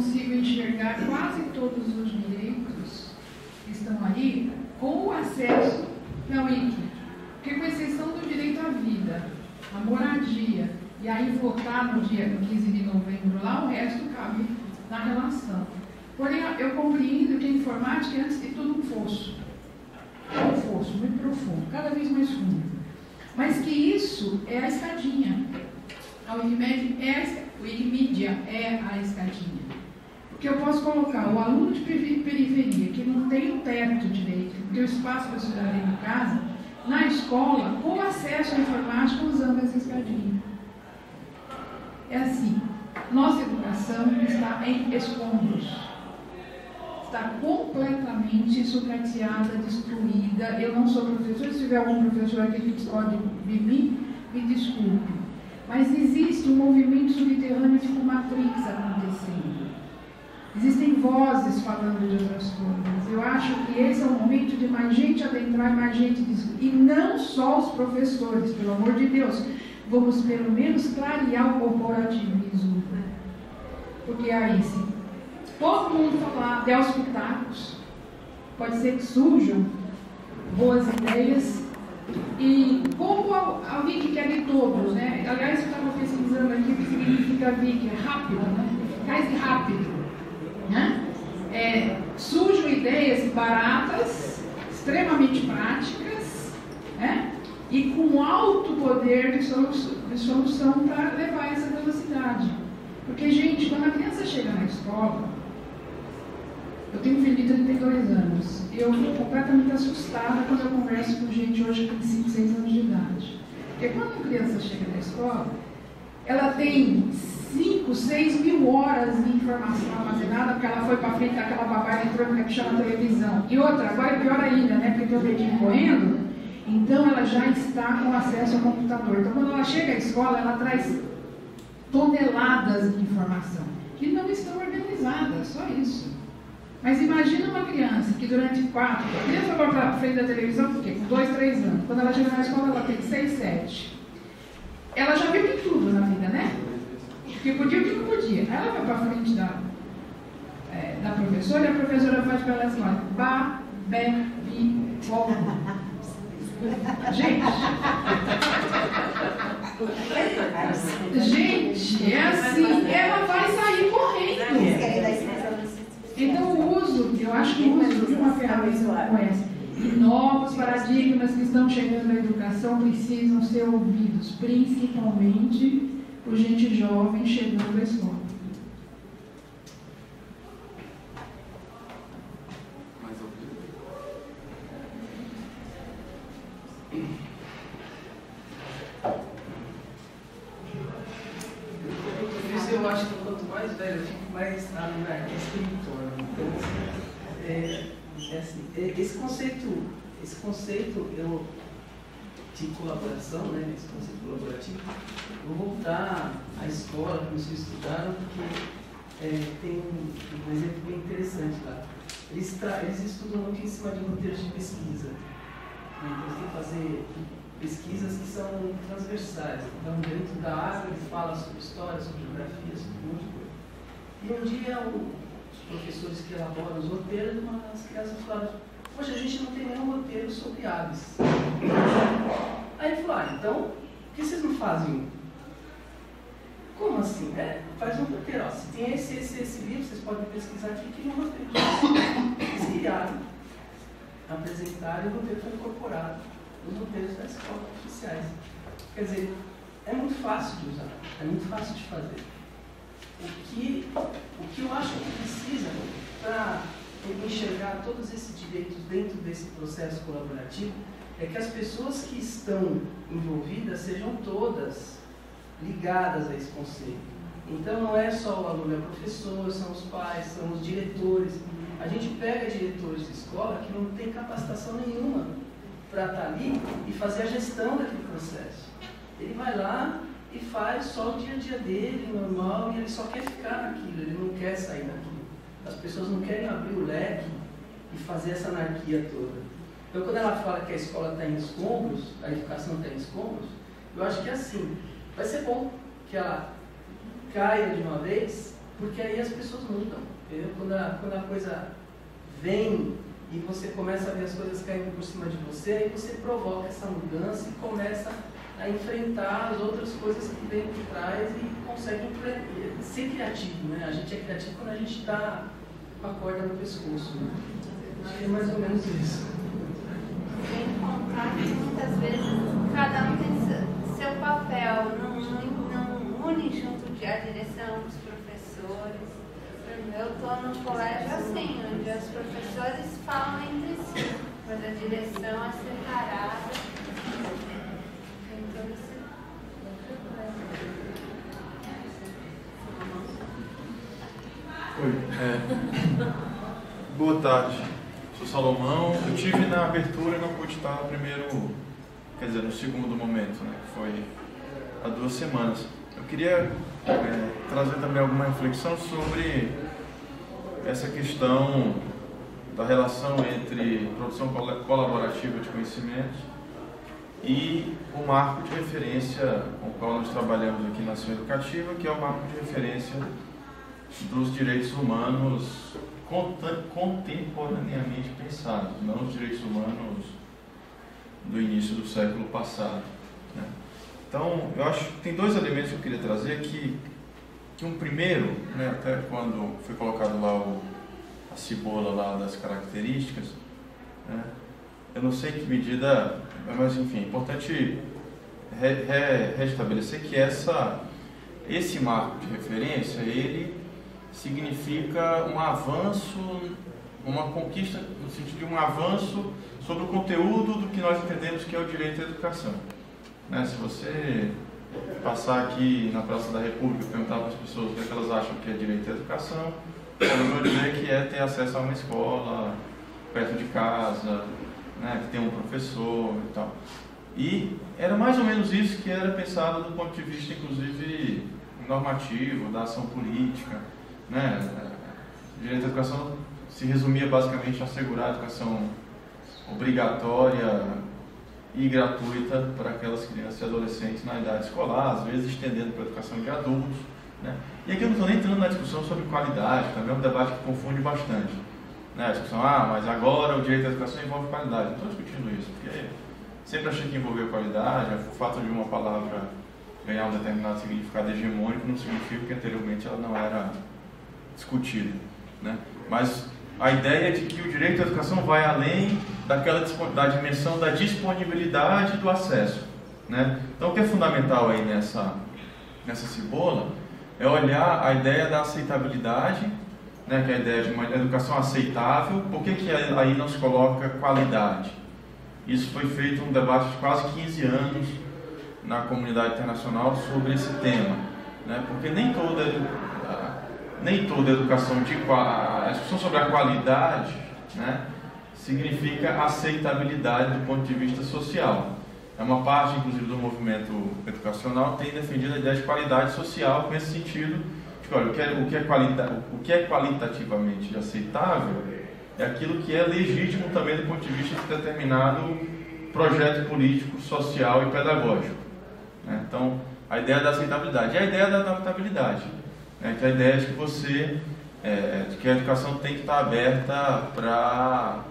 consigo enxergar quase todos os direitos que estão ali com o acesso ao IC. Porque com exceção do direito à vida, à moradia, e aí votar no dia 15 de novembro lá, o resto cabe na relação. Porém, eu compreendo que a informática é, antes de tudo, um fosso. É um fosso muito profundo, cada vez mais fundo. Mas que isso é a escadinha. A Wikimedia é, é a escadinha. Porque eu posso colocar o aluno de periferia, que não tem o teto direito, porque o espaço para estudar dentro de casa, na escola, com acesso à informática usando essa escadinha. É assim, nossa educação está em escombros está completamente sucateada, destruída. Eu não sou professor, se tiver algum professor aqui que discorde de mim, me desculpe. Mas existe um movimento subterrâneo tipo Matrix acontecendo. Vozes falando de outras coisas. Eu acho que esse é o momento de mais gente adentrar, mais gente discutir. E não só os professores, pelo amor de Deus. Vamos pelo menos clarear o corporativismo. Porque aí, se todo mundo falar de aos pitacos, pode ser que surjam boas ideias. E como a, Wiki quer de todos, né? Aliás, eu estava pesquisando aqui o que significa Wiki, é rápido, né? Cai rápido. É, ideias baratas, extremamente práticas, né? e com alto poder de solução, de solução para levar essa velocidade. Porque, gente, quando a criança chega na escola, eu tenho um filho de 32 anos. Eu fico completamente assustada quando eu converso com gente hoje tem 5, 6 anos de idade. Porque quando uma criança chega na escola, ela tem 5, 6 mil horas de informação armazenada, porque ela foi para frente daquela babá eletrônica que chama televisão. E outra, agora é pior ainda, né? Porque tem o dedinho correndo, então ela já está com acesso ao computador. Então quando ela chega à escola, ela traz toneladas de informação que não estão organizadas, só isso. Mas imagina uma criança que durante quatro, a criança vai para frente da televisão por quê? Com dois, três anos. Quando ela chega na escola, ela tem seis, sete. Ela já viu de tudo na vida, né? O que podia e o que não podia. Ela vai para frente da, é, da professora e a professora faz para ela assim, olha, ba, be, bi, bo. Gente. Gente, é assim, ela vai sair correndo. Então, o uso, eu acho que o uso de uma ferramenta como essa, e novos paradigmas que estão chegando na educação precisam ser ouvidos, principalmente por gente jovem chegando à escola. Isso eu acho que quanto mais velho eu fico, mais anarquista eu me torno. É, é assim, é, esse conceito, esse conceito eu, de colaboração, né, esse conceito colaborativo, vou voltar à escola, como vocês estudaram, porque é, tem um, exemplo bem interessante lá. Eles, eles estudam muito em cima de roteiros de pesquisa. Né, então, eles têm que fazer pesquisas que são transversais. Então, dentro da água, ele fala sobre história, sobre geografia, sobre um monte de coisa. E um dia, o, professores que elaboram os roteiros, as crianças falaram, poxa, a gente não tem nenhum roteiro sobre aves. Aí ele falou, ah, então, por que vocês não fazem? Como assim? É, faz um roteiro, ó, se tem esse, esse, esse livro, vocês podem pesquisar aqui, que roteiro. Eles criaram, apresentaram e o roteiro foi incorporado nos roteiros da escola oficiais. Quer dizer, é muito fácil de usar, é muito fácil de fazer. O que, o que eu acho que precisa para enxergar todos esses direitos dentro desse processo colaborativo é que as pessoas que estão envolvidas sejam todas ligadas a esse conceito. Então não é só o aluno, é o professor, são os pais, são os diretores. A gente pega diretores de escola que não tem capacitação nenhuma para estar tá ali e fazer a gestão daquele processo. Ele vai lá, e faz só o dia a dia dele, normal, e ele só quer ficar naquilo, ele não quer sair daquilo. As pessoas não querem abrir o leque e fazer essa anarquia toda. Então, quando ela fala que a escola está em escombros, a educação está em escombros, eu acho que é assim. Vai ser bom que ela caia de uma vez Porque aí as pessoas mudam. Quando, a, quando a coisa vem e você começa a ver as coisas caindo por cima de você, aí você provoca essa mudança e começa a enfrentar as outras coisas que vem por trás e consegue ser criativo. Né? A gente é criativo quando a gente está com a corda no pescoço. Né? Acho que é mais ou menos isso. Sem contar que muitas vezes cada um tem seu papel, não, não, não une junto a direção, os professores. Eu estou no colégio assim, onde os professores falam entre si, mas a direção é separada. Então, isso Oi. É, boa tarde. Sou Salomão. Eu tive na abertura e não pude estar no primeiro, quer dizer, no segundo momento, né? Foi há duas semanas. Eu queria é, trazer também alguma reflexão sobre essa questão da relação entre produção colaborativa de conhecimentos e o marco de referência com o qual nós trabalhamos aqui na ação educativa, que é o marco de referência dos direitos humanos contemporaneamente pensados, não os direitos humanos do início do século passado. Né? Então, eu acho que tem dois elementos que eu queria trazer que, que um primeiro, né, até quando foi colocado lá o, a cebola lá das características, né, eu não sei que medida, mas enfim, é importante re, re, restabelecer que essa, esse marco de referência, ele significa um avanço, uma conquista, no sentido de um avanço sobre o conteúdo do que nós entendemos que é o direito à educação. Né? Se você passar aqui na Praça da República e perguntar para as pessoas o que, é elas acham que é direito à educação, elas vão dizer que é ter acesso a uma escola perto de casa, né, que tem um professor e tal. E era mais ou menos isso que era pensado do ponto de vista, inclusive, normativo, da ação política. Né? Direito à educação se resumia basicamente a assegurar a educação obrigatória e gratuita para aquelas crianças e adolescentes na idade escolar, às vezes estendendo para a educação de adultos. Né? E aqui eu não estou nem entrando na discussão sobre qualidade, também é um debate que confunde bastante. Né? A discussão, ah, mas agora o direito à educação envolve qualidade. Não estou discutindo isso, porque sempre achei que envolveu qualidade, o fato de uma palavra ganhar um determinado significado hegemônico não significa que anteriormente ela não era discutido. Né? Mas a ideia é de que o direito à educação vai além daquela da dimensão da disponibilidade do acesso. Né? Então, o que é fundamental aí nessa, nessa cebola é olhar a ideia da aceitabilidade, né, que é a ideia de uma educação aceitável. Por que, que aí não se coloca qualidade? Isso foi feito um debate de quase 15 anos na comunidade internacional sobre esse tema. Né? Porque nem toda nem toda educação de a discussão sobre a qualidade, né, significa aceitabilidade do ponto de vista social. É uma parte, inclusive, do movimento educacional tem defendido a ideia de qualidade social com esse sentido que, olha, o que é, o que é, qualita, o que é qualitativamente aceitável é aquilo que é legítimo também do ponto de vista de determinado projeto político, social e pedagógico. Né? Então, a ideia da aceitabilidade. E a ideia da adaptabilidade é que a ideia de que você, é, de que a educação tem que estar aberta para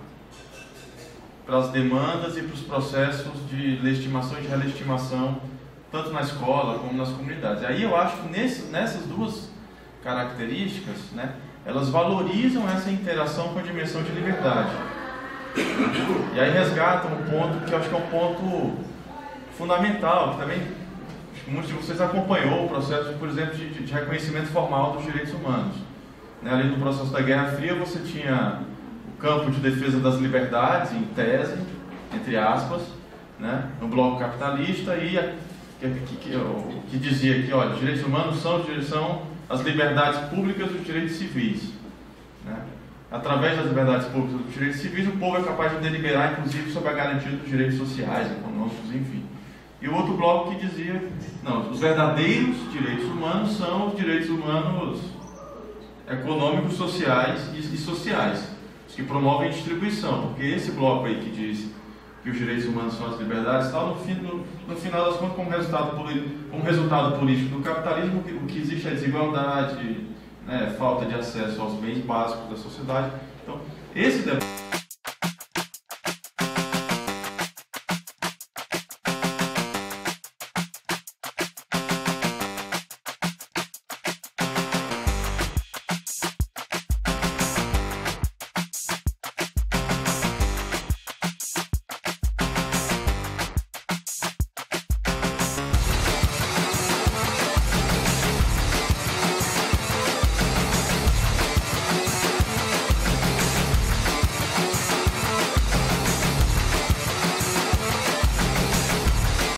para as demandas e para os processos de legitimação e de relegitimação, tanto na escola como nas comunidades. Aí eu acho que nesse, nessas duas características, né, elas valorizam essa interação com a dimensão de liberdade. E aí resgatam um ponto que eu acho que é um ponto fundamental, que também muitos de vocês acompanhou o processo, por exemplo, de, de reconhecimento formal dos direitos humanos. Né? Ali no processo da Guerra Fria, você tinha o campo de defesa das liberdades, em tese, entre aspas, né? no bloco capitalista, e a, que, que, que, que, dizia que olha, os direitos humanos são, são as liberdades públicas e os direitos civis. Né? Através das liberdades públicas e dos direitos civis, o povo é capaz de deliberar, inclusive, sobre a garantia dos direitos sociais, econômicos, enfim. E o outro bloco que dizia, não, os verdadeiros direitos humanos são os direitos humanos econômicos, sociais e, e sociais, os que promovem distribuição, porque esse bloco aí que diz que os direitos humanos são as liberdades, tal, no, fim, no, no final das contas, como resultado, como resultado político do capitalismo, o que, o que existe é desigualdade, né, falta de acesso aos bens básicos da sociedade. Então, esse debate